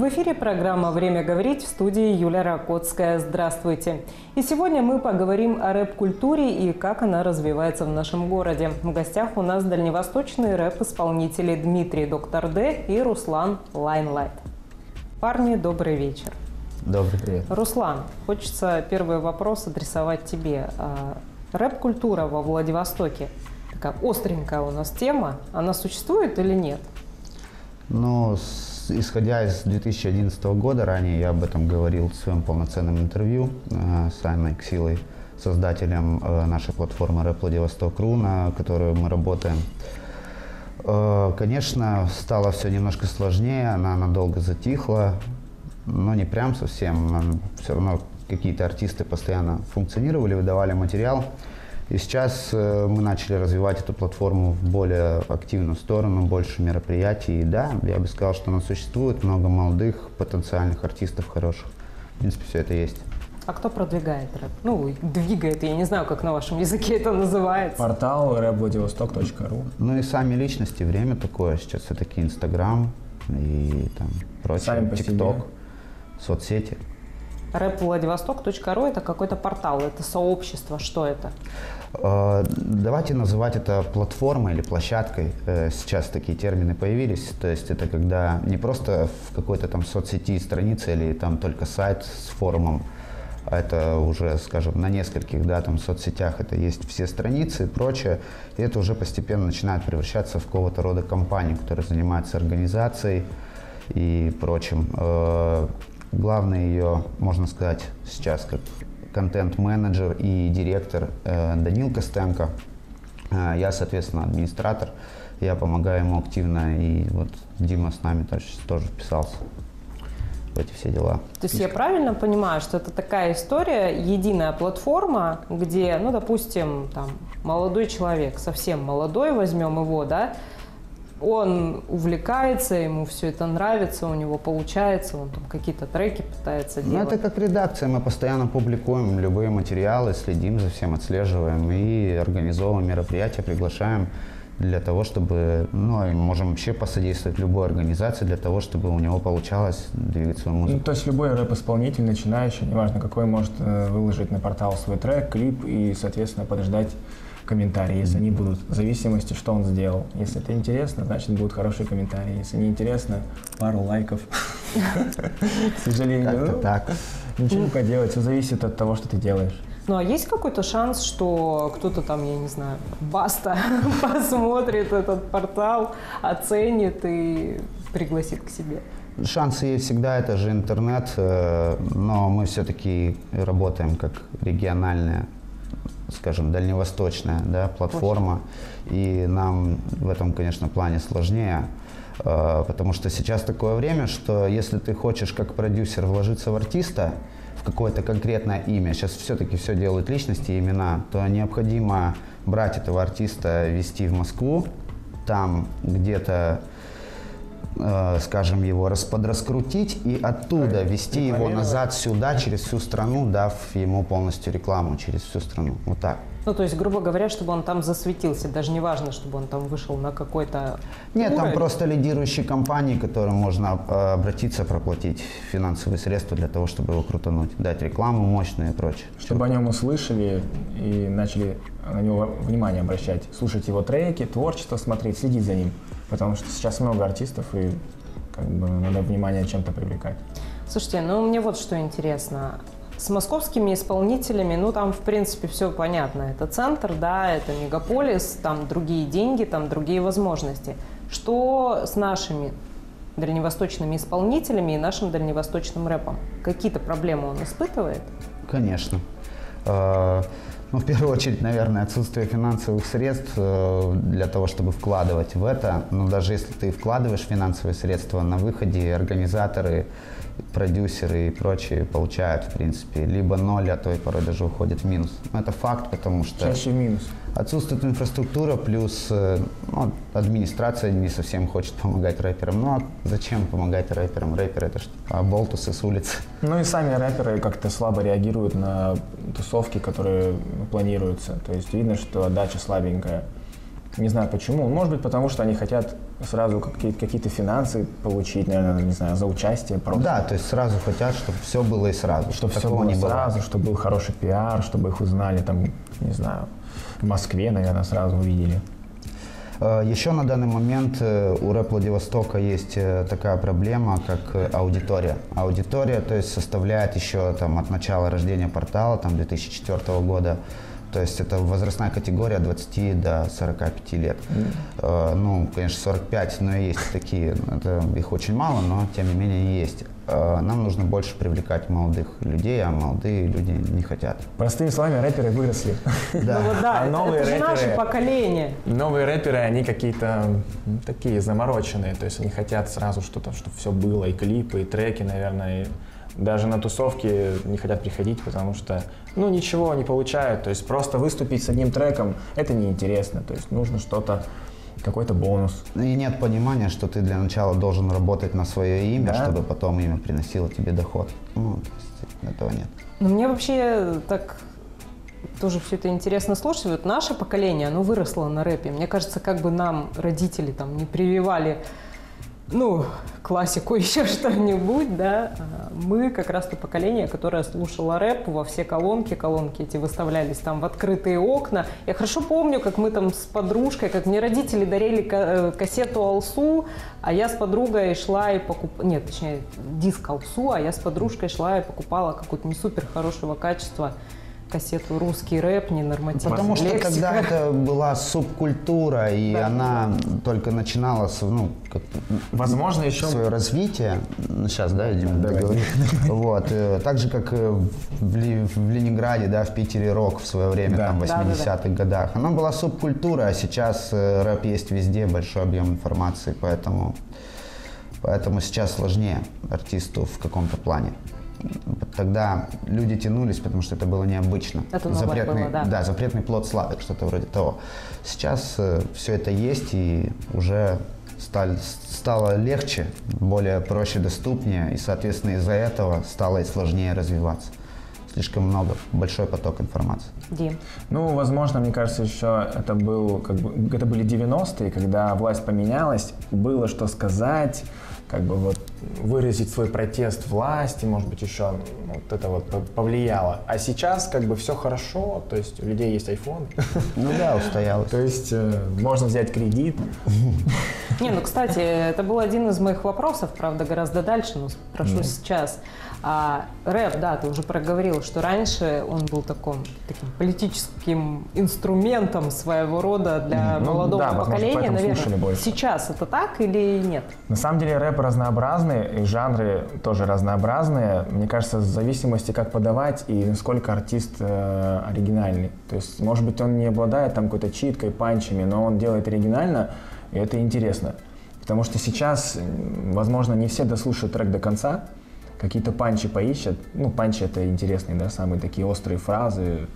В эфире программа «Время говорить» в студии Юлия Рогоцкая. Здравствуйте. И сегодня мы поговорим о рэп-культуре и как она развивается в нашем городе. В гостях у нас дальневосточные рэп-исполнители Дмитрий Доктор Д и Руслан Лайнлайт. Парни, добрый вечер. Добрый привет. Руслан, хочется первый вопрос адресовать тебе. А, рэп-культура во Владивостоке, такая остренькая у нас тема, она существует или нет? Ну, с, исходя из 2011 года, ранее я об этом говорил в своем полноценном интервью э, с Анной Ксилой, создателем э, нашей платформы Рэп Владивосток.ру, на которой мы работаем. Э, конечно, стало все немножко сложнее, она надолго затихла, но не прям совсем. Все равно какие-то артисты постоянно функционировали, выдавали материал. И сейчас э, мы начали развивать эту платформу в более активную сторону, больше мероприятий. И да, я бы сказал, что она существует, много молодых потенциальных артистов хороших. В принципе, все это есть. А кто продвигает рэп? Ну, двигает, я не знаю, как на вашем языке это называется. Портал рэпвладивосток.ру Ну и сами личности, время такое. Сейчас все-таки Инстаграм и там Сами прочее, по ТикТок, себе. соцсети. рэпвладивосток.ру это какой-то портал, это сообщество, что это? Э, Давайте называть это платформой или площадкой. Э, Сейчас такие термины появились. То есть это когда не просто в какой-то там соцсети страница или там только сайт с форумом, а это уже, скажем, на нескольких да, там, соцсетях это есть все страницы и прочее. И это уже постепенно начинает превращаться в какого-то рода компанию, которая занимается организацией и прочим. Главный ее, можно сказать, сейчас как контент-менеджер и директор э, Данил Костенко. Э, Я, соответственно, администратор. Я помогаю ему активно. И вот Дима с нами тоже, тоже вписался в эти все дела. То есть я правильно понимаю, что это такая история, единая платформа, где, ну, допустим, там, молодой человек, совсем молодой, возьмем его, да, он увлекается, ему все это нравится, у него получается, он там какие-то треки пытается Ну, делать. это как редакция. Мы постоянно публикуем любые материалы, следим за всем, отслеживаем и организовываем мероприятия, приглашаем для того, чтобы, ну, и можем вообще посодействовать любой организации для того, чтобы у него получалось двигать свою музыку. Ну, то есть любой рэп-исполнитель, начинающий, неважно какой, может э, выложить на портал свой трек, клип и, соответственно, подождать комментарии, если они будут, в зависимости, что он сделал. Если это интересно, значит, будут хорошие комментарии. Если не интересно, пару лайков. К сожалению. Ну, так. Ничего не поделать, все зависит от того, что ты делаешь. Ну, а есть какой-то шанс, что кто-то там, я не знаю, баста посмотрит этот портал, оценит и пригласит к себе? Шансы есть всегда, это же интернет, э, но мы все-таки работаем как региональная, скажем, дальневосточная да, платформа, и нам в этом, конечно, плане сложнее, э, потому что сейчас такое время, что если ты хочешь как продюсер вложиться в артиста, в какое-то конкретное имя, сейчас все-таки все делают личности и имена, то необходимо брать этого артиста, вести в Москву, там где-то э, скажем, его расподраскрутить и оттуда вести его назад сюда, через всю страну, дав ему полностью рекламу через всю страну. Вот так. Ну, то есть, грубо говоря, чтобы он там засветился, даже не важно, чтобы он там вышел на какой-то Нет, там уровень. просто лидирующие компании, к которым можно э, обратиться, проплатить финансовые средства для того, чтобы его крутануть, дать рекламу мощную и прочее. Чтобы о нем услышали и начали на него внимание обращать, слушать его треки, творчество смотреть, следить за ним. Потому что сейчас много артистов, и как бы надо внимание чем-то привлекать. Слушайте, ну мне вот что интересно. С московскими исполнителями, ну там в принципе все понятно. Это центр, да, это мегаполис, там другие деньги, там другие возможности. Что с нашими дальневосточными исполнителями и нашим дальневосточным рэпом? Какие-то проблемы он испытывает? Конечно. Ну, в первую очередь, наверное, отсутствие финансовых средств э, для того, чтобы вкладывать в это. Но даже если ты вкладываешь финансовые средства, на выходе организаторы, продюсеры и прочие получают, в принципе, либо ноль, а то и порой даже уходят в минус. Но это факт, потому что Чаще в минус. Отсутствует инфраструктура, плюс э, ну, администрация не совсем хочет помогать рэперам. Ну, а зачем помогать рэперам? Рэперы это что? А болтусы с улицы. Ну и сами рэперы как-то слабо реагируют на тусовки, которые планируются. То есть видно, что отдача слабенькая. Не знаю почему. Может быть, потому что они хотят сразу какие-то финансы получить, наверное, не знаю, за участие просто. Да, то есть сразу хотят, чтобы все было и сразу. Чтобы все было не сразу, было. чтобы был хороший пиар, чтобы их узнали там, не знаю, в Москве, наверное, сразу увидели. Э, Еще на данный момент э, у рэп Владивостока есть э, такая проблема, как аудитория. Аудитория, то есть составляет еще там от начала рождения портала, там 2004 года, то есть это возрастная категория от 20 до 45 лет. Mm. Ну, конечно, 45, но есть такие, это, их очень мало, но тем не менее есть. Э, нам нужно больше привлекать молодых людей, а молодые люди не хотят. Простыми словами, рэперы выросли. Да, ну, вот, да а новые это рэперы, наше поколение. Новые рэперы, они какие-то ну, такие замороченные, то есть они хотят сразу что-то, чтобы все было, и клипы, и треки, наверное, и даже на тусовки не хотят приходить, потому что, ну, ничего не получают. То есть просто выступить с одним треком – это неинтересно. То есть нужно что-то какой-то бонус. И нет понимания, что ты для начала должен работать на свое имя, да? чтобы потом имя приносило тебе доход. Ну, то есть этого нет. Ну, мне вообще так тоже все это интересно слушать. Вот наше поколение, оно выросло на рэпе. Мне кажется, как бы нам родители там не прививали ну, классику, еще что-нибудь, да, а мы как раз то поколение, которое слушало рэп во все колонки, колонки эти выставлялись там в открытые окна. Я хорошо помню, как мы там с подружкой, как мне родители дарили э, кассету Алсу, а я с подругой шла и покупала, нет, точнее, диск Алсу, а я с подружкой шла и покупала какую-то не супер хорошего качества кассету «Русский рэп», ненормативная Потому что лексика. когда это была субкультура, и да, она только начинала ну, как, Возможно, еще... свое развитие, сейчас, да, идем да, договорить, вот, э, так же, как э, в, в Ленинграде, да, в Питере рок в свое время, да. там, в 80-х да, да, да. годах, она была субкультура, а сейчас э, рэп есть везде, большой объем информации, поэтому, поэтому сейчас сложнее артисту в каком-то плане. Тогда люди тянулись, потому что это было необычно. Это запретный, было, да. да, запретный плод славы, что-то вроде того. Сейчас э, все это есть и уже стали, стало легче, более проще, доступнее, и, соответственно, из-за этого стало и сложнее развиваться. Слишком много, большой поток информации. Дим. Ну, возможно, мне кажется, еще это был, как бы, это были 90-е, когда власть поменялась, было что сказать, как бы вот выразить свой протест власти, может быть, еще вот это вот повлияло. А сейчас как бы все хорошо, то есть у людей есть iPhone. Ну да, устоялось. То есть э, можно взять кредит. Не, ну, кстати, это был один из моих вопросов, правда, гораздо дальше, но спрошу сейчас. А рэп, да, ты уже проговорил, что раньше он был таком, таким политическим инструментом своего рода для ну, молодого да, поколения, наверное. Сейчас это так или нет? На самом деле рэп разнообразный, и жанры тоже разнообразные. Мне кажется, в зависимости, как подавать и насколько артист э, оригинальный. То есть, может быть, он не обладает там какой-то читкой, панчами, но он делает оригинально, и это интересно. Потому что сейчас, возможно, не все дослушают трек до конца, какие-то панчи поищут. Ну, панчи это интересные, да, самые такие острые фразы,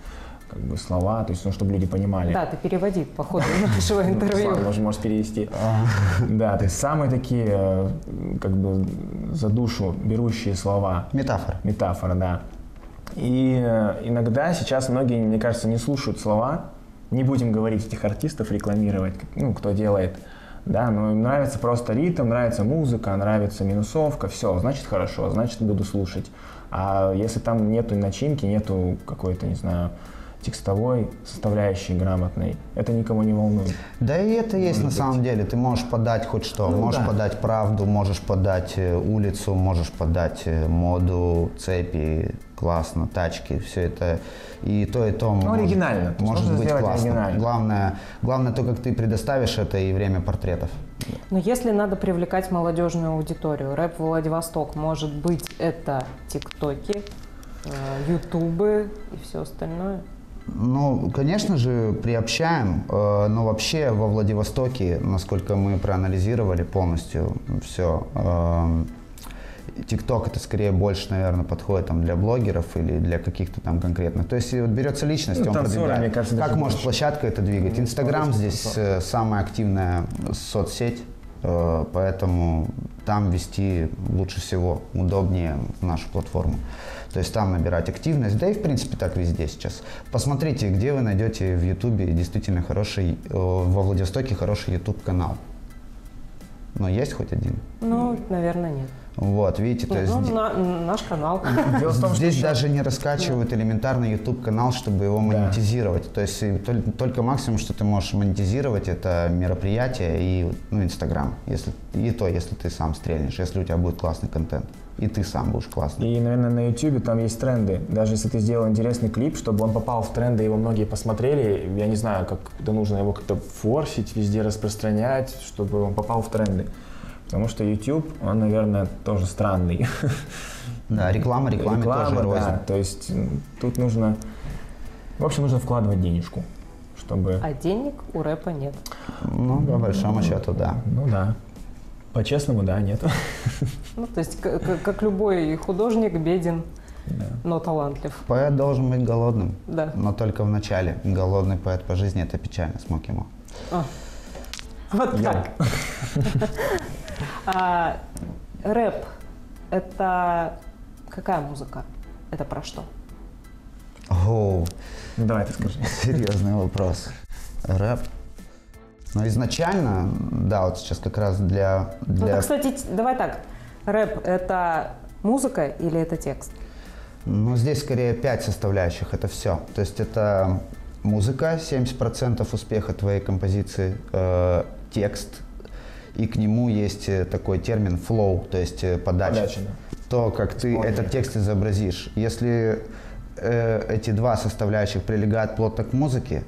как бы слова, то есть, ну, чтобы люди понимали. Да, ты переводи по ходу нашего ну, интервью. Может, можешь перевести. Да, то есть самые такие, э, как бы, за душу берущие слова. Метафора. Метафора, да. И э, иногда сейчас многие, мне кажется, не слушают слова. Не будем говорить этих артистов, рекламировать, ну, кто делает да, но им нравится просто ритм, нравится музыка, нравится минусовка, все, значит хорошо, значит буду слушать. А если там нету начинки, нету какой-то, не знаю, текстовой составляющей грамотной, это никого не волнует. Да и это есть Может на быть. самом деле. Ты можешь подать хоть что. Ну, можешь да. подать правду, можешь подать э, улицу, можешь подать э, моду, цепи, классно, тачки, все это и то, и то ну, может, оригинально. может быть классно. Главное, главное то, как ты предоставишь это и время портретов. Но если надо привлекать молодежную аудиторию, рэп Владивосток, может быть, это тиктоки, э, ютубы и все остальное? Ну, конечно же, приобщаем, э, но вообще во Владивостоке, насколько мы проанализировали полностью все, ТикТок это скорее больше, наверное, подходит там, для блогеров или для каких-то там конкретных. То есть вот берется личность, ну, он продвигает. Мне кажется, как может больше. площадка это двигать? Инстаграм здесь э, самая активная соцсеть, э, поэтому там вести лучше всего, удобнее в нашу платформу. То есть там набирать активность, да и в принципе так везде сейчас. Посмотрите, где вы найдете в Ютубе действительно хороший, э, во Владивостоке хороший YouTube канал. Но есть хоть один? Ну, наверное, нет. Вот, видите, то есть Ну, на- наш канал. Дело в том, что здесь еще- даже не раскачивают элементарный YouTube канал, чтобы его монетизировать. То есть и тол- только максимум, что ты можешь монетизировать, это мероприятие и ну, Инстаграм. Если, и то, если ты сам стрельнешь, если у тебя будет классный контент. И ты сам будешь классный. И, наверное, на YouTube там есть тренды. Даже если ты сделал интересный клип, чтобы он попал в тренды, его многие посмотрели, я не знаю, как это нужно его как-то форсить, везде распространять, чтобы он попал в тренды. Потому что YouTube, он, наверное, тоже странный. Да, реклама рекламе Реклама, тоже рознь. да. То есть тут нужно, в общем, нужно вкладывать денежку, чтобы... А денег у рэпа нет. Ну, по большому счету, да. Ну да. По-честному, да, нет. Ну, то есть, к- к- как любой художник, беден, Да. но талантлив. Поэт должен быть голодным, Да. но только в начале. Голодный поэт по жизни – это печально, смог ему. А. Вот Я. так. А, рэп – это какая музыка? Это про что? Оу, Ну давай ты скажи. серьезный вопрос. Рэп. Но изначально, да, вот сейчас как раз для... Ну, для так, кстати, давай так. Рэп – это музыка или это текст? Ну, здесь скорее пять составляющих, это все. То есть это музыка, 70% успеха твоей композиции, э, текст, и к нему есть э, такой термин flow, то есть э, подача. Подача, да. То, как ты Исполнение. этот текст изобразишь. Если э, эти два составляющих прилегают плотно к музыке,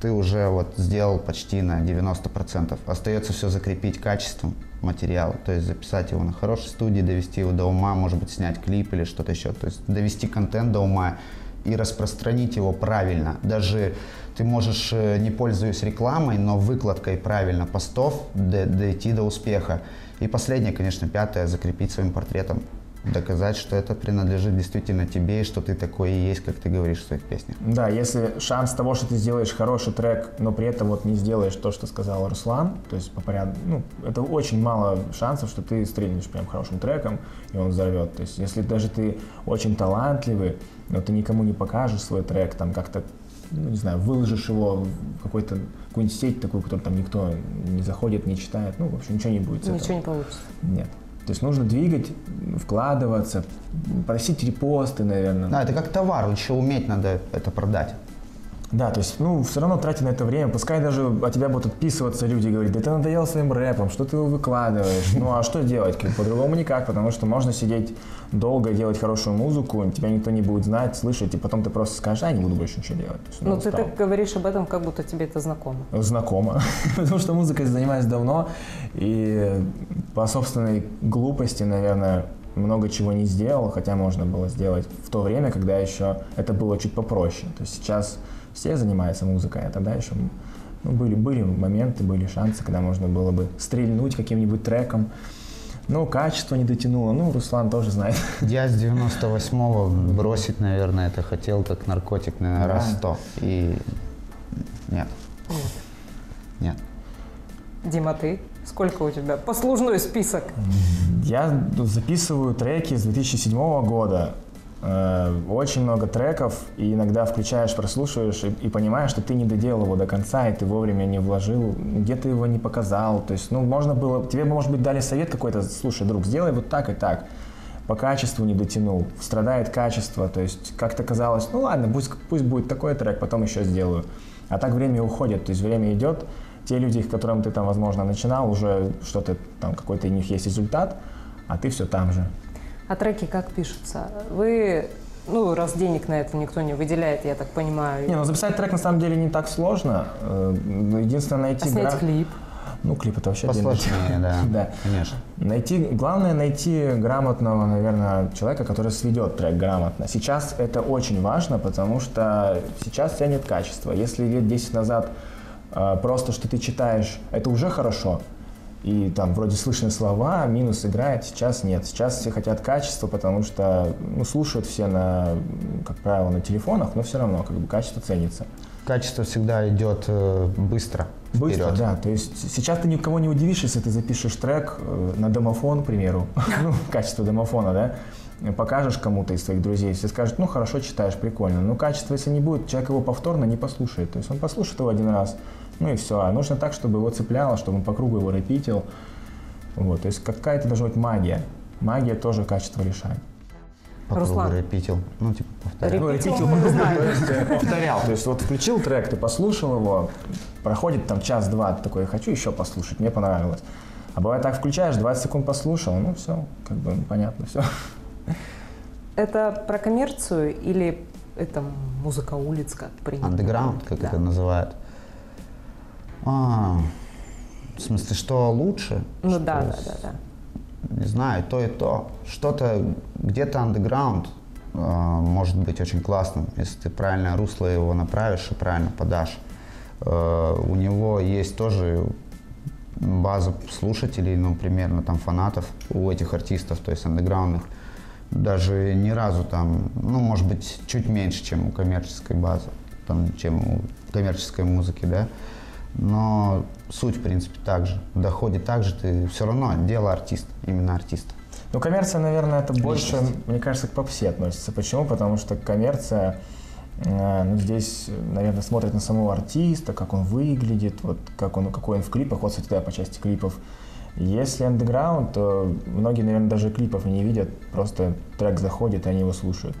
ты уже вот сделал почти на 90%. Остается все закрепить качеством материала, то есть записать его на хорошей студии, довести его до ума, может быть, снять клип или что-то еще. То есть довести контент до ума и распространить его правильно. Даже ты можешь, э, не пользуясь рекламой, но выкладкой правильно постов дойти до успеха. И последнее, конечно, пятое, закрепить своим портретом доказать, что это принадлежит действительно тебе, и что ты такой и есть, как ты говоришь в своих песнях. Да, если шанс того, что ты сделаешь хороший трек, но при этом вот не сделаешь то, что сказал Руслан, то есть по порядку, ну, это очень мало шансов, что ты стрельнешь прям хорошим треком, и он взорвет. То есть если даже ты очень талантливый, но ты никому не покажешь свой трек, там как-то, ну, не знаю, выложишь его в какой-то какую-нибудь сеть такую, которую там никто не заходит, не читает, ну, в общем, ничего не будет Ничего этого. не получится. Нет. То есть нужно двигать, вкладываться, просить репосты, наверное. Да, это как товар, еще уметь надо это продать. Да, то есть, ну, все равно тратить на это время. Пускай даже от тебя будут отписываться люди и говорить, да ты надоел своим рэпом, что ты его выкладываешь. Ну, а что делать? По-другому никак, потому что можно сидеть долго, делать хорошую музыку, тебя никто не будет знать, слышать, и потом ты просто скажешь, а, не буду больше ничего делать. Есть, Ну, ты устал. так говоришь об этом, как будто тебе это знакомо. Знакомо, потому что музыкой занимаюсь давно, и по собственной глупости, наверное, много чего не сделал, хотя можно было сделать в то время, когда еще это было чуть попроще. То есть сейчас все занимаются музыкой, а тогда еще ну, были, были моменты, были шансы, когда можно было бы стрельнуть каким-нибудь треком. Ну, качество не дотянуло. Ну, Руслан тоже знает. Я с 98-го бросить, наверное, это хотел как наркотик, наверное, Да. раз сто. И нет, нет. Дима, ты? Сколько у тебя? Послужной список. Я записываю треки с 2007 года. Э, Очень много треков, и иногда включаешь, прослушиваешь и, и понимаешь, что ты не доделал его до конца, и ты вовремя не вложил, где ты его не показал. То есть, ну, можно было, тебе, может быть, дали совет какой-то, слушай, друг, сделай вот так и так. По качеству не дотянул, страдает качество, то есть как-то казалось, ну ладно, пусть, пусть будет такой трек, потом еще сделаю. А так время уходит, то есть время идет, те люди, с которым ты там, возможно, начинал, уже что-то там, какой-то у них есть результат, а ты все там же. А треки как пишутся? Вы, ну, раз денег на это никто не выделяет, я так понимаю. Не, ну записать трек на самом деле не так сложно. Э, Единственное найти... а снять гра- клип? Ну, клип это вообще Посложнее, да, Да. конечно. Найти, главное найти грамотного, наверное, человека, который сведет трек грамотно. Сейчас это очень важно, потому что сейчас ценят качество. Если лет 10 назад э, просто, что ты читаешь, это уже хорошо, и там вроде слышны слова, минус играет, сейчас нет. Сейчас все хотят качества, потому что ну, слушают все, на, как правило, на телефонах, но все равно как бы качество ценится. Качество всегда идет э, быстро, Быстро, вперед. да. То есть сейчас ты никого не удивишь, если ты запишешь трек э, на домофон, к примеру, ну, качество домофона, да, покажешь кому-то из своих друзей, все скажут, ну хорошо читаешь, прикольно. Но качество, если не будет, человек его повторно не послушает. То есть он послушает его один раз, ну и все. А нужно так, чтобы его цепляло, чтобы он по кругу его репитил. Вот, то есть какая-то должна быть магия. Магия тоже качество решает. По Руслан. кругу репитил. Ну, типа, повторял. Ну, репитил, то есть э, повторял. То есть вот включил трек, ты послушал его, проходит там час-два, ты такой, хочу еще послушать, мне понравилось. А бывает так, включаешь, 20 секунд послушал, ну все, как бы понятно, все. Это про коммерцию или это музыка улиц, как принято? Андеграунд, как Да. это называют. А, в смысле, что лучше? Ну Что да, да, да, да. Не знаю, то и то. Что-то где-то андеграунд э, может быть очень классным, если ты правильное русло его направишь и правильно подашь. Э, у него есть тоже база слушателей, ну, примерно там фанатов у этих артистов, то есть андеграундных. Даже ни разу там, ну, может быть, чуть меньше, чем у коммерческой базы, там, чем у коммерческой музыки, да. Но суть, в принципе, так же. В доходе так же ты все равно дело артиста, именно артиста. Ну, коммерция, наверное, это больше, Личность. мне кажется, к попсе относится. Почему? Потому что коммерция, э, ну, здесь, наверное, смотрит на самого артиста, как он выглядит, вот как он, какой он в клипах, вот, кстати, да, по части клипов. Если андеграунд, то многие, наверное, даже клипов не видят, просто трек заходит, и они его слушают.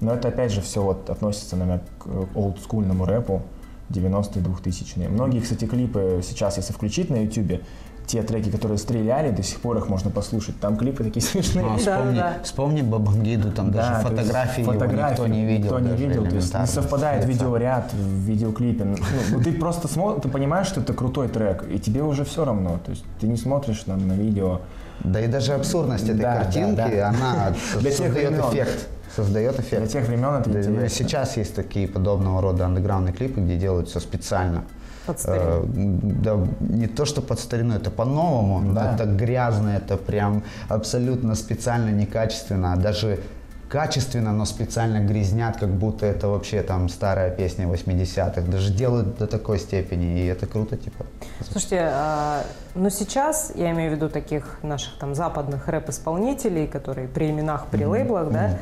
Но это, опять же, все вот относится, наверное, к олдскульному рэпу 90-е, 2000-е. Многие, кстати, клипы сейчас, если включить на YouTube, те треки, которые стреляли, до сих пор их можно послушать. Там клипы такие смешные. Ну, а Да, вспомни, да. вспомни Бабангиду, там Да, даже фотографии его фотографии никто не видел. Никто не видел, то есть не совпадает Лица. видеоряд в видеоклипе. Ну, ну, ты просто смотришь, ты понимаешь, что это крутой трек, и тебе уже все равно. То есть ты не смотришь на, на видео. Да и даже абсурдность этой Да, да, картинки, да. она Для создает времен. эффект. Создает Для эффект. тех времен это Да, ну, интересно. сейчас есть такие подобного рода андеграундные клипы, где делают все специально. Под старину. Э, да, не то, что под старину, это по-новому. Да. Это грязно, это прям абсолютно специально, некачественно. А даже качественно, но специально грязнят, как будто это вообще там старая песня 80-х. Даже делают до такой степени, и это круто, типа. Слушайте, а, но сейчас, я имею в виду таких наших там западных рэп-исполнителей, которые при именах, при лейблах, да,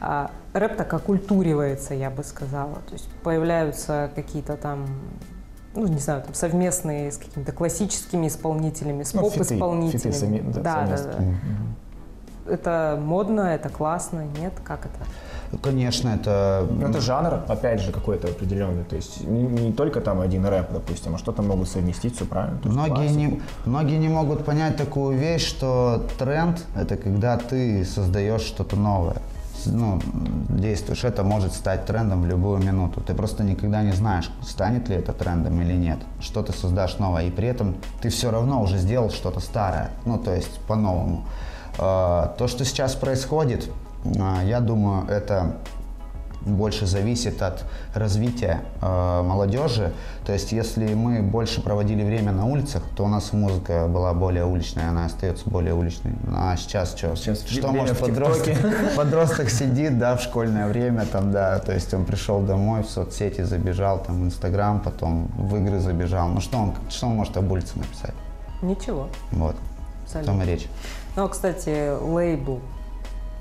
а, рэп так оккультуривается, я бы сказала. То есть появляются какие-то там, ну, не знаю, там совместные с какими-то классическими исполнителями, с Ну, фиты, поп-исполнителями. фиты сами- да, да, да, да. Это модно, это классно, нет? Как это? Конечно, это... Ну, это жанр, опять же, какой-то определенный. То есть не, не только там один рэп, допустим, а что-то могут совместить, все правильно. То есть Многие классику. не, многие не могут понять такую вещь, что тренд – это когда ты создаешь что-то новое. Ну, действуешь, это может стать трендом в любую минуту. Ты просто никогда не знаешь, станет ли это трендом или нет. Что ты создашь новое, и при этом ты все равно уже сделал что-то старое, ну, то есть по-новому. А, То, что сейчас происходит, а, я думаю, это больше зависит от развития э, молодежи. То есть, если мы больше проводили время на улицах, то у нас музыка была более уличная, она остается более уличной. А сейчас что? Сейчас что может в подросток? Подросток сидит, да, в школьное время, там, да, то есть он пришел домой, в соцсети забежал, там, в Инстаграм, потом в игры забежал. Ну что он, что он может об улице написать? Ничего. Вот, о том и речь. Ну, а, кстати, лейбл,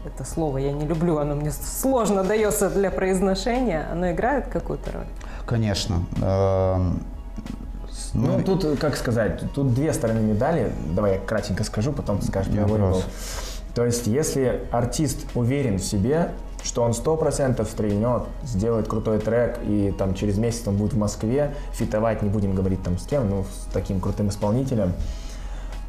это слово я не люблю, оно мне сложно дается для произношения. Оно играет какую-то роль? Конечно. эм, с- Ну, тут, как сказать, тут две стороны медали. Давай я кратенько скажу, потом скажешь лейбл. вопрос. То есть, если артист уверен в себе, что он сто процентов стрельнет, сделает крутой трек, и там через месяц он будет в Москве, фитовать, не будем говорить там с кем, ну, с таким крутым исполнителем,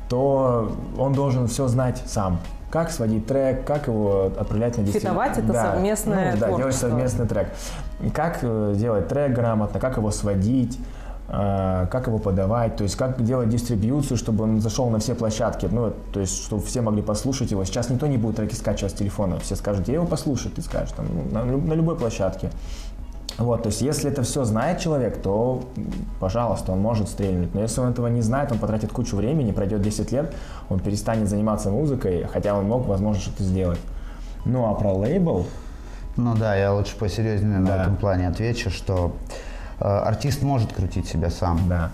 то он должен все знать сам. Как сводить трек, как его отправлять на десятилетие. Фитовать — это совместное ну, да, делать совместный трек. Как э, делать трек грамотно, как его сводить, э, как его подавать, то есть как делать дистрибьюцию, чтобы он зашел на все площадки, ну, то есть чтобы все могли послушать его. Сейчас никто не будет треки скачивать с телефона, все скажут, где его послушать, ты скажешь, там, на, на любой площадке. Вот, то есть если это все знает человек, то, пожалуйста, он может стрельнуть. Но если он этого не знает, он потратит кучу времени, пройдет 10 лет, он перестанет заниматься музыкой, хотя он мог, возможно, что-то сделать. Ну, а про лейбл, Ну да, я лучше посерьезнее на Да. этом плане отвечу, что э, артист может крутить себя сам. да.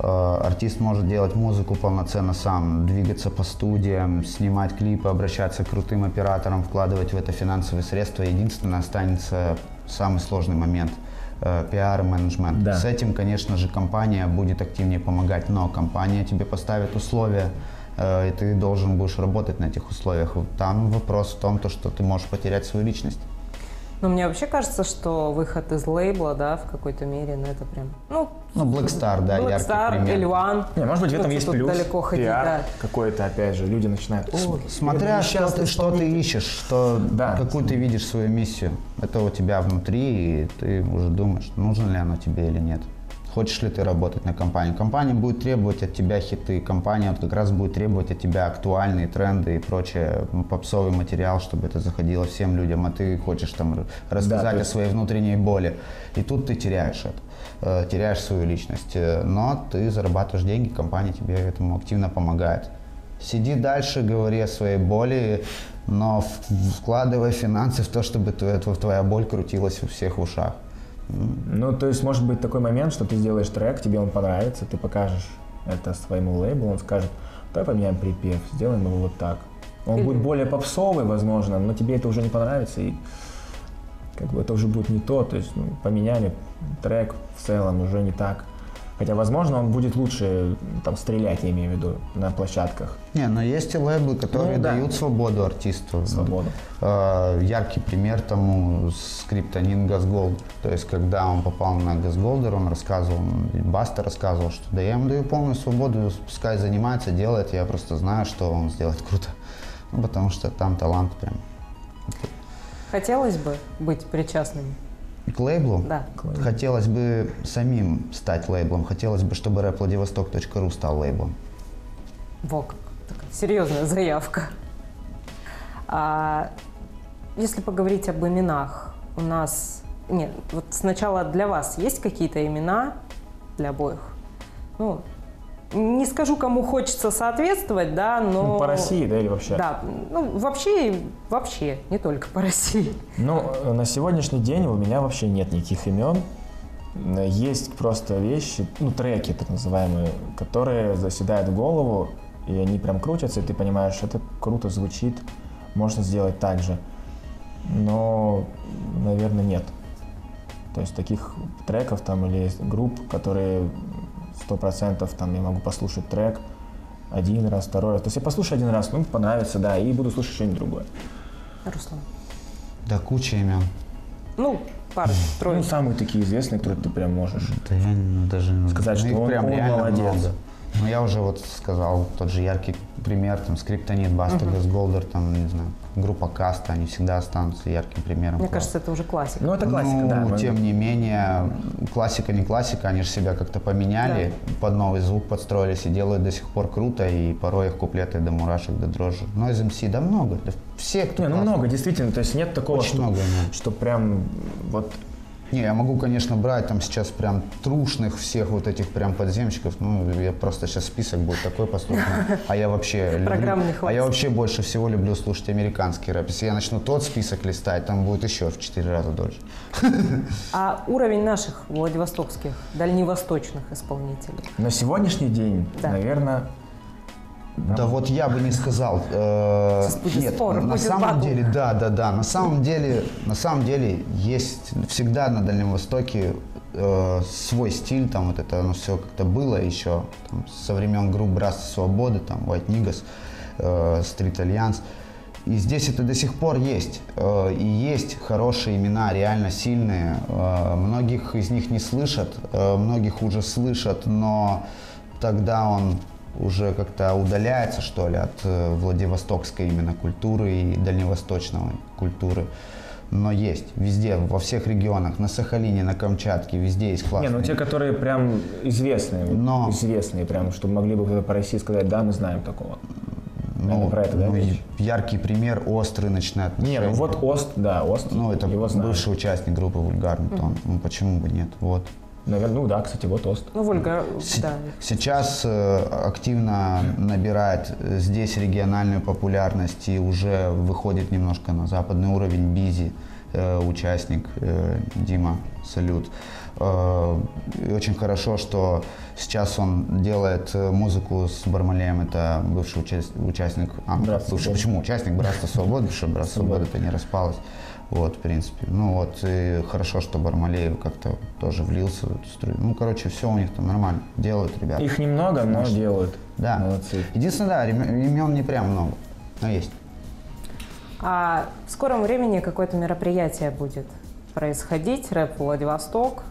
Э, артист может делать музыку полноценно сам, двигаться по студиям, снимать клипы, обращаться к крутым операторам, вкладывать в это финансовые средства. Единственное, останется самый сложный момент э, пиар и менеджмент. Да. С этим, конечно же, компания будет активнее помогать, но компания тебе поставит условия, э, и ты должен будешь работать на этих условиях. Там вопрос в том, то, что ты можешь потерять свою личность. Но мне вообще кажется, что выход из лейбла, да, в какой-то мере, ну это прям, ну, Ну, Black Star, да, Black яркий Star, пример. L1. Не, может быть, в этом Ну, есть тут плюс. далеко ходить, да. какой-то, опять же, люди начинают... «О, Смотря что ты, что ты исполнитель». ищешь, что, Да. какую ты видишь свою миссию. Это у тебя внутри, и ты уже думаешь, нужно ли оно тебе или нет. Хочешь ли ты работать на компанию? Компания будет требовать от тебя хиты, компания вот как раз будет требовать от тебя актуальные тренды и прочее, м, попсовый материал, чтобы это заходило всем людям, а ты хочешь там рассказать о есть- своей внутренней боли. И тут ты теряешь это, э, теряешь свою личность. Э, Но ты зарабатываешь деньги, компания тебе этому активно помогает. Сиди дальше, говори о своей боли, но вкладывай финансы в то, чтобы твоя, твоя боль крутилась у всех в ушах. Ну, то есть может быть такой момент, что ты сделаешь трек, тебе он понравится, ты покажешь это своему лейблу, он скажет, давай поменяем припев, сделаем его вот так. Он Или- будет более попсовый, возможно, но тебе это уже не понравится, и как бы это уже будет не то, то есть ну, поменяли трек в целом уже не так. Хотя, возможно, он будет лучше там стрелять, я имею в виду, на площадках. Не, но есть и лейблы, которые Ну, да. дают свободу артисту. Свободу. Э, Яркий пример тому скриптонин Газголд. То есть, когда он попал на Газголдер, он рассказывал, Баста рассказывал, что да я ему даю полную свободу, пускай занимается, делает, я просто знаю, что он сделает круто. Ну, потому что там талант прям. Хотелось бы быть причастным. К лейблу? Да. Хотелось бы самим стать лейблом. Хотелось бы, чтобы рэпвладивосток.ру стал лейблом. Во, такая серьезная заявка. А если поговорить об именах, у нас... Нет, вот сначала для вас есть какие-то имена для обоих? Ну, не скажу, кому хочется соответствовать, да, но... Ну, по России, да, или вообще? Да, ну, вообще, вообще, не только по России. Ну, э, на сегодняшний день у меня вообще нет никаких имен. Есть просто вещи, ну, треки так называемые, которые заседают в голову, и они прям крутятся, и ты понимаешь, это круто звучит, можно сделать так же. Но, наверное, нет. То есть таких треков там или групп, которые сто процентов там я могу послушать трек один раз, второй раз. То есть я послушаю один раз, ну, понравится, да, и буду слушать что-нибудь другое. Руслан. Да куча имен. Ну, пару, трое. Ну, самые такие известные, которые ты прям можешь. Да я не- даже не Сказать, ну, что он- прям он молодец. много. Ну, я уже вот сказал, тот же яркий пример, там, Скриптонит, Баста, Газголдер, там, не знаю, группа Каста, они всегда останутся ярким примером. Мне Класс. кажется, это уже классика. Ну, это классика, ну, да. мы- тем не менее, классика не классика, они же себя как-то поменяли, под новый звук подстроились и делают до сих пор круто, и порой их куплеты до мурашек, до дрожи. Но из МС, да много, да все, кто Не, ну классный. много, действительно. То есть нет такого, Очень что, много что прям вот Не, я могу, конечно, брать там сейчас прям трушных всех вот этих прям подземщиков. Ну, я просто сейчас список будет такой послушный. А я вообще люблю, а я вообще больше всего люблю слушать американский рэп. Если я начну тот список листать, там будет еще в четыре раза дольше. А уровень наших владивостокских, дальневосточных исполнителей? на сегодняшний день, Да. наверное, Да вот я бы не сказал. э, нет, спор, на будет самом батл. деле, да, да, да. На самом деле, на самом деле есть всегда на Дальнем Востоке э, свой стиль, там вот это оно все как-то было еще там, со времен групп Братства Свободы, там White Niggas, э, Street Alliance. И здесь это до сих пор есть. Э, И есть хорошие имена, реально сильные. Э, Многих из них не слышат, э, многих уже слышат, но тогда он уже как-то удаляется, что ли, от э, владивостокской именно культуры и дальневосточной культуры. Но есть везде, во всех регионах, на Сахалине, на Камчатке, везде есть не, классные. ну те, которые прям известные, Но- известные прям, чтобы могли бы по России сказать, да, мы знаем такого. Наверное, про это, да, ну, речь? яркий пример острый рыночный Не, отношения. ну вот Ост, да, Ост, Ну, это его знаю. бывший участник группы Вульгарный тон. Ну, почему бы нет? Вот. Наверное, ну да, кстати, вот Ост. Ну, Вольга, С- да. Сейчас э, активно набирает здесь региональную популярность и уже выходит немножко на западный уровень Бизи, э, участник э, Дима Салют. Э, и очень хорошо, что сейчас он делает э, музыку с Бармалеем. Это бывший уча- участник... А, бывший, почему? Участник Братства Свободы, потому что Братство Свободы это не распалось. Вот, в принципе. Ну вот, и хорошо, что Бармалеев как-то тоже влился в эту струю. Ну, короче, все у них там нормально. Делают ребята. Их немного, но делают. Да. Молодцы. Единственное, да, имен не прям много, но есть. А в скором времени какое-то мероприятие будет происходить, рэп Владивосток.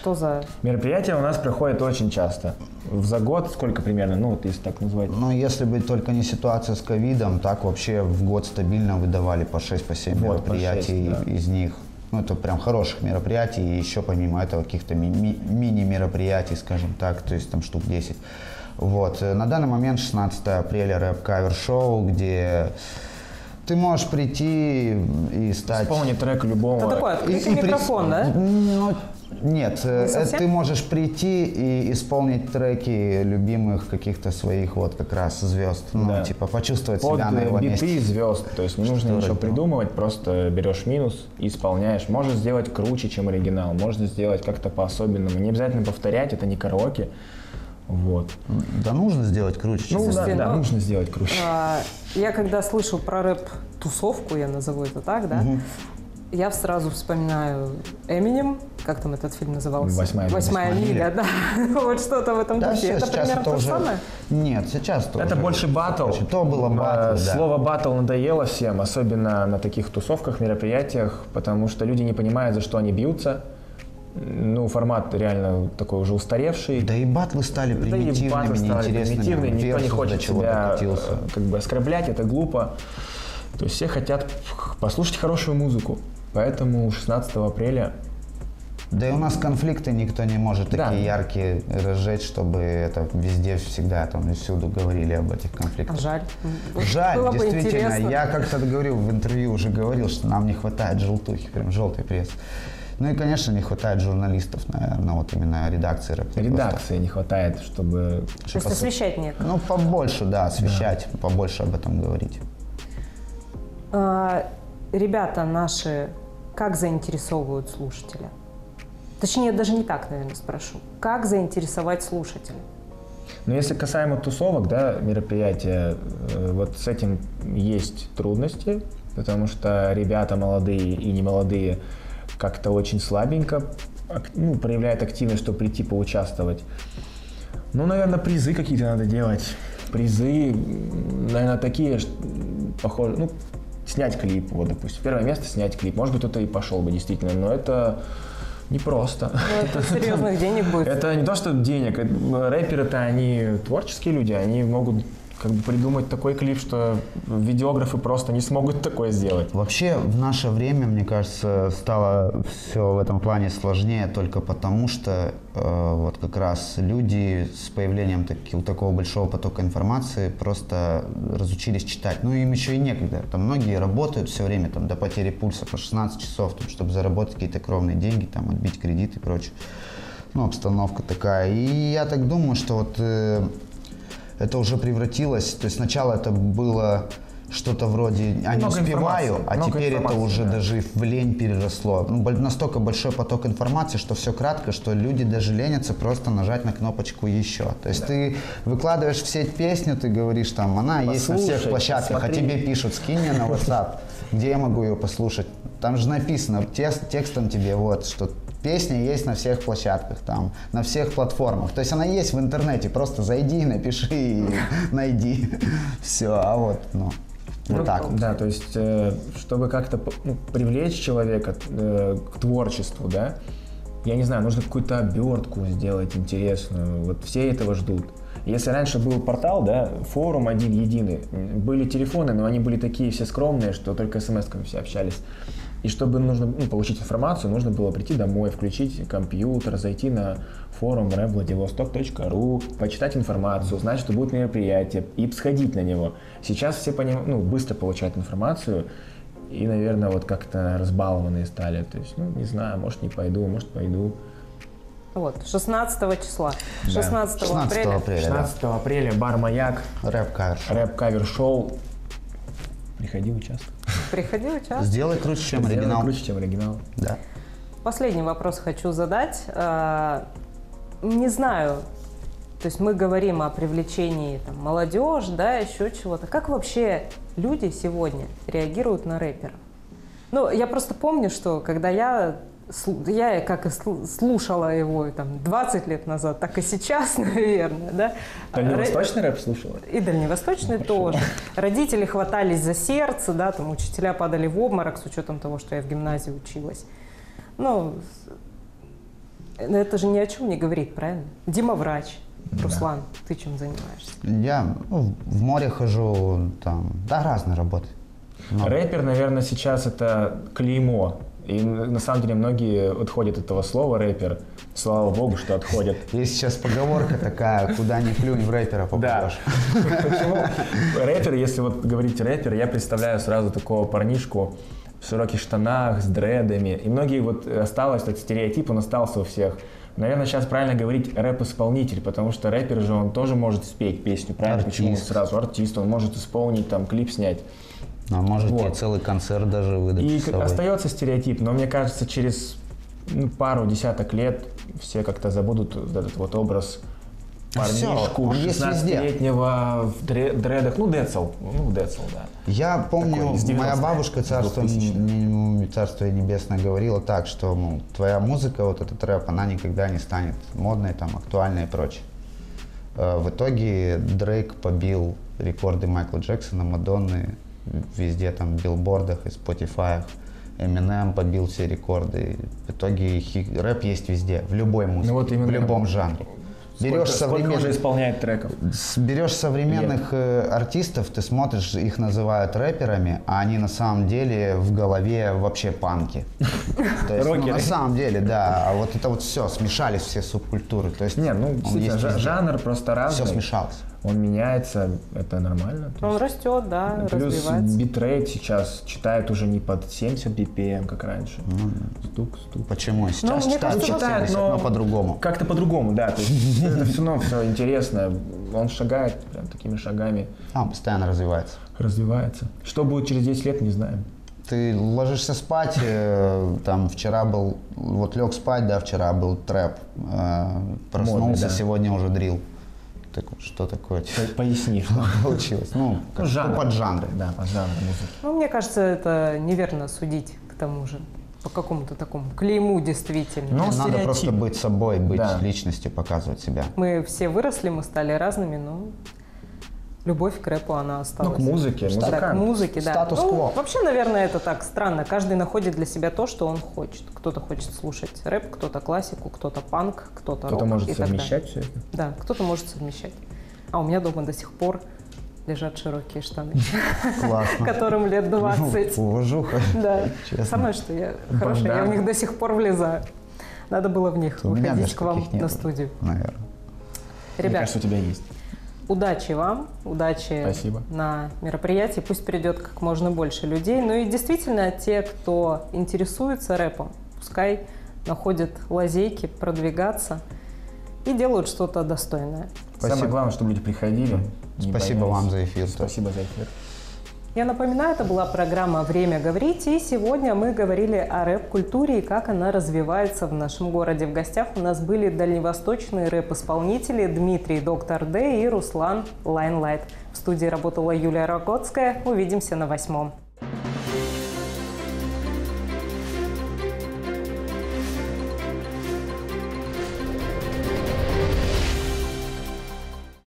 Что за... Мероприятия у нас проходят очень часто. За год сколько примерно? Ну, вот если так назвать. Но если бы только не ситуация с ковидом, так вообще в год стабильно выдавали по 6 по 7 Вот, по мероприятий шесть, да. из них. Ну, это прям хороших мероприятий, и еще помимо этого каких-то ми- ми- мини-мероприятий, скажем так, то есть там штук 10. Вот. На данный момент 16 апреля рэп-кавер-шоу, где ты можешь прийти и стать... Вспомни трек любого. Это такой И- открытый и при- микрофон, да? Ну, нет, э, Не совсем? ты можешь прийти и исполнить треки любимых каких-то своих вот как раз звезд. Ну, Да. типа почувствовать Под себя на его биты месте. звезд. То есть не нужно ничего придумывать, просто берешь минус и исполняешь. Можешь сделать круче, чем оригинал, можно сделать как-то по-особенному. Не обязательно повторять, это не караоке. Вот. Да нужно сделать круче. чем Ну да, Слушайте, да, ну, нужно сделать круче. А, Я когда слышу про рэп-тусовку, я назову это так, да, я сразу вспоминаю Эминем, как там этот фильм назывался? «Восьмая миля». Восьмая миля, да. Вот что-то в этом Да, духе. Это сейчас примерно это то же самое? Нет, сейчас то Это уже- больше батл. То было батл, Э, да. Слово батл надоело всем, особенно на таких тусовках, мероприятиях, потому что люди не понимают, за что они бьются. Ну, формат реально такой уже устаревший. Да и батлы стали Да и примитивными, батлы стали неинтересными. примитивные, никто не хочет себя как бы оскорблять, это глупо. То есть все хотят послушать хорошую музыку. Поэтому 16 апреля Да и у нас конфликты никто не может Да. такие яркие разжечь, чтобы это везде всегда там и всюду говорили об этих конфликтах. А Жаль. Жаль, Было бы действительно. Я как-то говорил в интервью, уже говорил, что нам не хватает желтухи, прям желтой пресс. Ну и, конечно, не хватает журналистов, наверное, вот именно редакции редакции не хватает, чтобы... То есть освещать нет. Ну, побольше, да, освещать, побольше об этом говорить. А, Ребята наши как заинтересовывают слушателя? Точнее, даже не так, наверное, спрошу. Как заинтересовать слушателя? Но если касаемо тусовок, да, мероприятия, э, вот с этим есть трудности, потому что ребята молодые и немолодые как-то очень слабенько ну, проявляют активность, чтобы прийти поучаствовать. Ну, наверное, призы какие-то надо делать. Призы, наверное, такие, похоже, ну, снять клип, вот, допустим. Первое место снять клип. Может быть, кто-то и пошел бы, действительно, но это непросто. Ну, это серьезных денег будет. Это не то, что денег. Это- Рэперы-то, они творческие люди, они могут как бы придумать такой клип, что видеографы просто не смогут такое сделать. Вообще, в наше время, мне кажется, стало все в этом плане сложнее только потому, что э, вот как раз люди с появлением таки- такого большого потока информации просто разучились читать. Ну, им еще и некогда. Там многие работают все время там, до потери пульса по 16 часов, там, чтобы заработать какие-то кровные деньги, там, отбить кредит и прочее. Ну, обстановка такая. И я так думаю, что вот э, это уже превратилось, то есть сначала это было что-то вроде «а не Много успеваю», а много теперь это уже да. даже в лень переросло. Ну, настолько большой поток информации, что все кратко, что люди даже ленятся просто нажать на кнопочку «еще». То есть ты выкладываешь в сеть песню, ты говоришь там, она есть на всех Послушай, площадках, а посмотри. тебе пишут, скинь мне на WhatsApp, где я могу ее послушать. Там же написано текст, текстом тебе вот, что песня есть на всех площадках, там, на всех платформах. То есть она есть в интернете, просто зайди, напиши и найди. Все, а вот, ну, вот Ну, так вот. Да, то есть, э, чтобы как-то ну, привлечь человека э, к творчеству, да, я не знаю, нужно какую-то обертку сделать интересную. Вот все этого ждут. Если раньше был портал, да, форум один единый, были телефоны, но они были такие все скромные, что только смс-ками все общались. И чтобы нужно ну, получить информацию, нужно было прийти домой, включить компьютер, зайти на форум revvladivostok.ru, почитать информацию, узнать, что будет мероприятие, и сходить на него. Сейчас все поним... ну, быстро получают информацию, и, наверное, вот как-то разбалованные стали. То есть, ну, не знаю, может, не пойду, может, пойду. Вот, 16 числа. 16, 16 апреля. апреля, да. 16 апреля бар «Маяк», Рэп-кавер. рэп-кавер-шоу. Приходи, участвуй. Приходи участвовать. Сделай круче, чем Сделай оригинал. круче, чем оригинал. Да. последний вопрос хочу задать. Э, не знаю, то есть мы говорим о привлечении там, молодежь, да, еще чего-то. Как вообще люди сегодня реагируют на рэперов? Ну, я просто помню, что когда я я как и слушала его там 20 лет назад, так и сейчас, наверное, да. Дальневосточный рэп слушала? И дальневосточный ну, тоже. Родители хватались за сердце, да, там учителя падали в обморок с учетом того, что я в гимназии училась. Ну, это же ни о чем не говорит, правильно? Дима врач. Руслан, да. ты чем занимаешься? Я ну, в море хожу, там, да, разные работы. Много. Рэпер, наверное, сейчас это клеймо. И на самом деле многие отходят от этого слова рэпер. Слава богу, что отходят. Есть сейчас поговорка такая, куда ни плюнь, в рэпера попадешь. Да. Почему? Рэпер, если вот говорить рэпер, я представляю сразу такого парнишку, в широких штанах, с дредами. И многие вот осталось, этот стереотип, он остался у всех. Наверное, сейчас правильно говорить рэп-исполнитель, потому что рэпер же он тоже может спеть песню, правильно? Артист. Почему сразу артист? Он может исполнить, там, клип снять. А может вот. и целый концерт даже выдать. И остается стереотип, но мне кажется, через ну, пару десяток лет все как-то забудут этот вот образ парнишку 16-летнего в дредах, ну, Децл, ну, Децл, да. Я помню, моя бабушка, царство, царство небесное, говорила так, что ну, твоя музыка, вот этот рэп, она никогда не станет модной, там, актуальной и прочее. Э, в итоге Дрейк побил рекорды Майкла Джексона, Мадонны, везде там, в билбордах и Spotify. Eminem побил все рекорды. В итоге рэп есть везде, в любой музыке, ну, вот именно в любом жанре берешь сколько, современных, сколько уже исполняет треков? Берешь современных Лет. артистов, ты смотришь, их называют рэперами, а они на самом деле в голове вообще панки. То есть, ну, на самом деле, да. А вот это вот все, смешались все субкультуры. То есть, Нет, ну, жанр просто разный. Все смешалось он меняется, это нормально. Он есть, растет, да, плюс развивается. битрейт сейчас читает уже не под 70 BPM, как раньше. Ну, стук, стук. Почему? Ну, сейчас ну, читают, кажется, читает, но, но по-другому. Как-то по-другому, да. То есть это все равно все интересно. Он шагает прям такими шагами. А, он постоянно развивается. Развивается. Что будет через 10 лет, не знаем. Ты ложишься спать, э, там вчера был, вот лег спать, да, вчера был трэп, э, проснулся, Модный, да. сегодня уже дрил. Так что такое? Поясни, что получилось. Ну, ну жанр. под жанры. Да, под жанры музыки. Ну, мне кажется, это неверно судить к тому же по какому-то такому клейму действительно. Ну, надо стереотип. просто быть собой, быть да. личностью, показывать себя. Мы все выросли, мы стали разными, но Любовь к рэпу, она осталась. Ну, к музыке, музыкант. Да, к музыке, да. Статус-кво. Ну, вообще, наверное, это так странно. Каждый находит для себя то, что он хочет. Кто-то хочет слушать рэп, кто-то классику, кто-то панк, кто-то Кто-то может совмещать все это? Да, кто-то может совмещать. А у меня дома до сих пор лежат широкие штаны. Классно. Которым лет 20. Ну, уважуха. Да. Самое, что я хорошая, я в них до сих пор влезаю. Надо было в них выходить к вам на студию. Наверное. Ребят, Мне кажется, у тебя есть. Удачи вам, удачи Спасибо. на мероприятии. Пусть придет как можно больше людей. Ну и действительно, те, кто интересуется рэпом, пускай находят лазейки продвигаться и делают что-то достойное. Спасибо. Самое главное, чтобы люди приходили. Спасибо вам за эфир. Спасибо за эфир. Я напоминаю, это была программа «Время говорить», и сегодня мы говорили о рэп-культуре и как она развивается в нашем городе. В гостях у нас были дальневосточные рэп-исполнители Дмитрий Доктор Д и Руслан Лайнлайт. В студии работала Юлия Рогоцкая. Увидимся на восьмом.